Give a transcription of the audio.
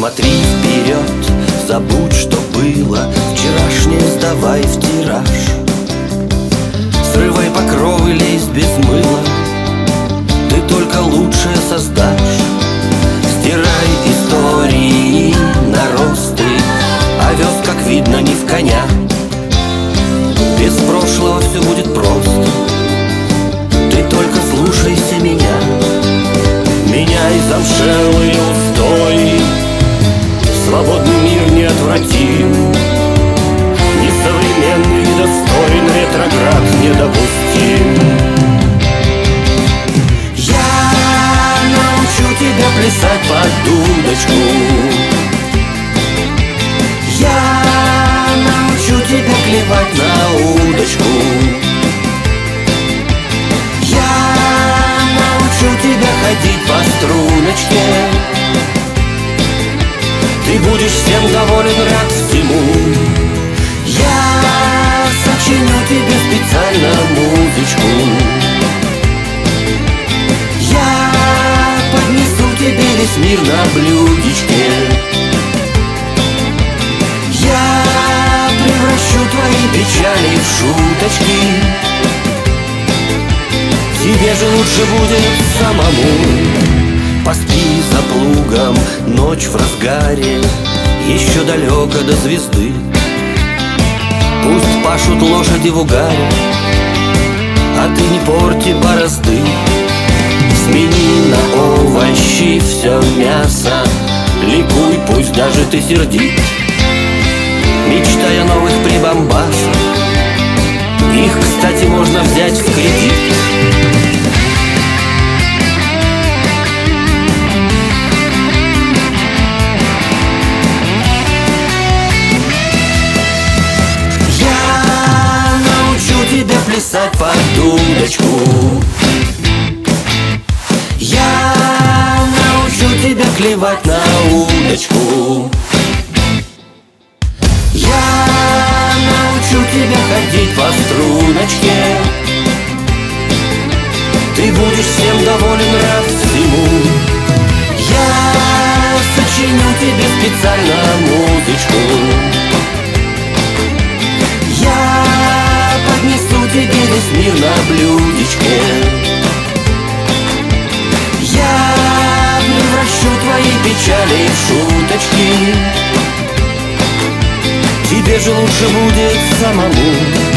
Смотри вперед, забудь, что было Вчерашнее сдавай в тираж. Срывай покровы, лезь без мыла. Ты только лучшее создашь. Стирай истории, наросты Овес, а как видно, не в коня. Без прошлого все будет просто. Ты только слушайся меня. Меняй замшелые устои. Свободный мир неотвратим. Несовременный, достоин ретроград недопустим. Я научу тебя плясать под дудочку. Я научу тебя клевать на удочку. Я научу тебя ходить по струночке будешь всем доволен, рад всему. Я сочиню тебе специально музычку. Я поднесу тебе весь мир на блюдечке. Я превращу твои печали в шуточки. Тебе же лучше будет самому Поспи за плугом, ночь в разгаре Еще далеко до звезды. Пусть пашут лошади в угаре А ты не порти борозды. Смени на овощи все мясо Ликуй, пусть даже ты сердит. Мечтай о новых прибамбасах Их, кстати, можно взять в кредит плясать под дудочку Я научу тебя клевать на удочку. Я научу тебя ходить по струночке. Ты будешь всем доволен, рад всему. Я сочиню тебе специально музычку же лучше будет самому